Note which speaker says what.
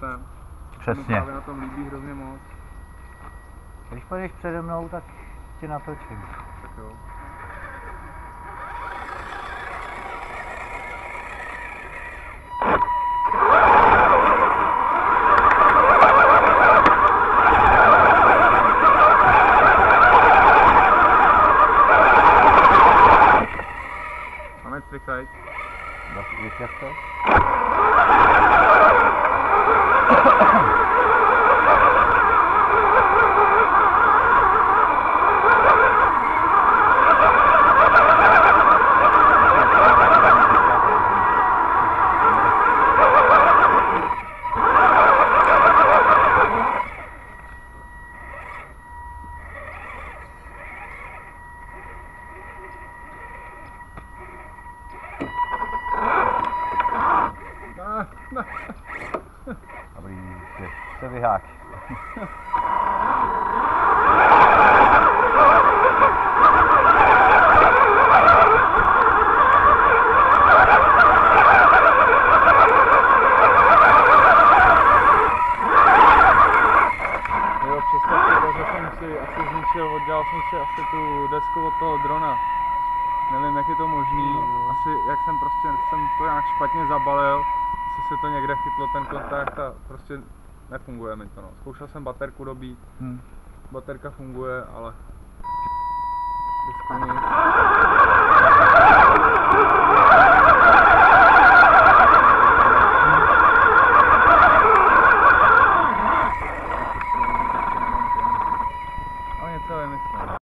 Speaker 1: Ten.
Speaker 2: Přesně.
Speaker 1: právě na tom líbí hrozně moc.
Speaker 2: Když pojedeš přede mnou, tak tě natočím.
Speaker 1: Tak jo. Ah, no. Jsem si asi zničil, oddělal jsem si asi tu desku od toho drona. Nevím, jak je to možný, asi jak jsem prostě, jsem to nějak špatně zabalil, asi se to někde chytlo ten kontakt a prostě nefunguje mi to no. Zkoušel jsem baterku dobít,
Speaker 2: Hm.
Speaker 1: baterka funguje, ale desku nic.